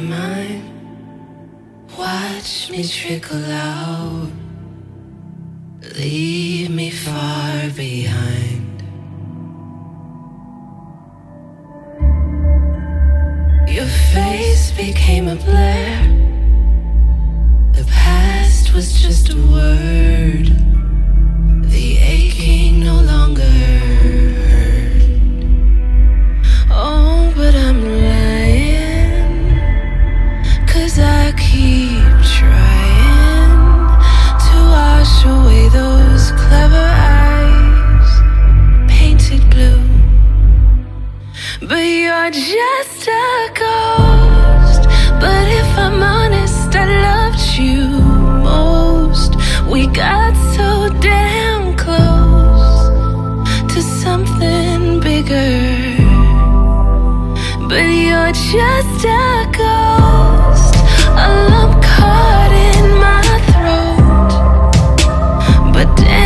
mine. Watch me trickle out, leave me far behind. Your face became a blur. The past was just a word. Just a ghost. But if I'm honest, I loved you most. We got so damn close to something bigger. But you're just a ghost, a lump caught in my throat. But damn,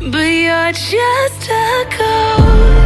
but you're just a ghost.